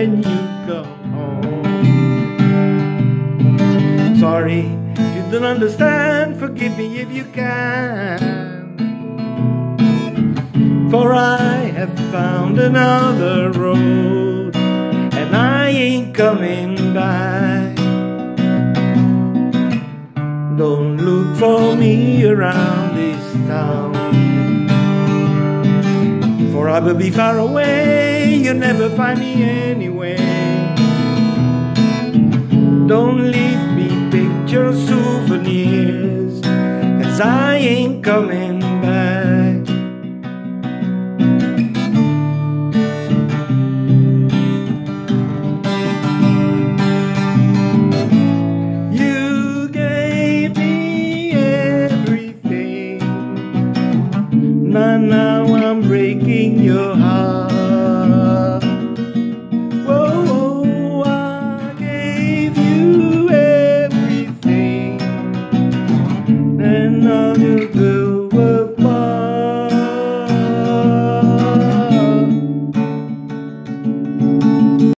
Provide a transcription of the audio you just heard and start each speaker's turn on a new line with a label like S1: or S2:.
S1: when you go home. Sorry if you don't understand, forgive me if you can. For I have found another road, and I ain't coming back. Don't look for me around this town, for I will be far away you'll never find me anyway Don't leave me pictures, souvenirs Cause I ain't coming back. You gave me everything. Now